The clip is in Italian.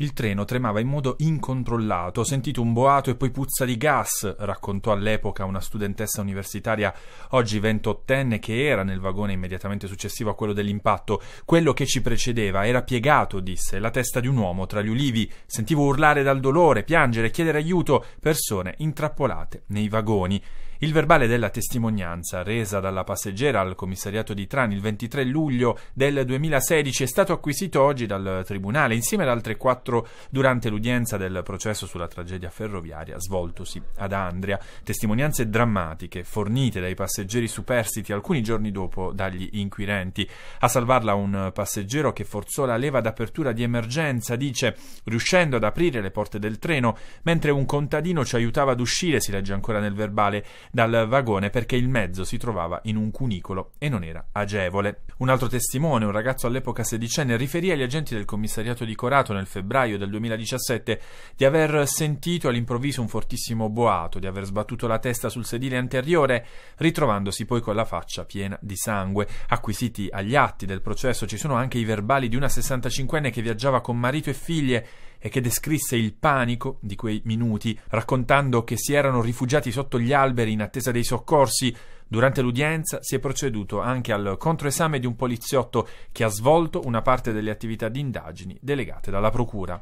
Il treno tremava in modo incontrollato, ho sentito un boato e poi puzza di gas, raccontò all'epoca una studentessa universitaria, oggi ventottenne, che era nel vagone immediatamente successivo a quello dell'impatto. Quello che ci precedeva era piegato, disse, la testa di un uomo tra gli ulivi. Sentivo urlare dal dolore, piangere, chiedere aiuto, persone intrappolate nei vagoni. Il verbale della testimonianza resa dalla passeggera al commissariato di Trani il 23 luglio del 2016 è stato acquisito oggi dal Tribunale insieme ad altre quattro durante l'udienza del processo sulla tragedia ferroviaria svoltosi ad Andria. Testimonianze drammatiche fornite dai passeggeri superstiti alcuni giorni dopo dagli inquirenti. A salvarla un passeggero che forzò la leva d'apertura di emergenza, dice, riuscendo ad aprire le porte del treno, mentre un contadino ci aiutava ad uscire, si legge ancora nel verbale, dal vagone perché il mezzo si trovava in un cunicolo e non era agevole. Un altro testimone, un ragazzo all'epoca sedicenne, riferì agli agenti del commissariato di Corato nel febbraio del 2017 di aver sentito all'improvviso un fortissimo boato, di aver sbattuto la testa sul sedile anteriore, ritrovandosi poi con la faccia piena di sangue. Acquisiti agli atti del processo ci sono anche i verbali di una 65enne che viaggiava con marito e figlie e che descrisse il panico di quei minuti, raccontando che si erano rifugiati sotto gli alberi in attesa dei soccorsi. Durante l'udienza si è proceduto anche al controesame di un poliziotto che ha svolto una parte delle attività di indagini delegate dalla Procura.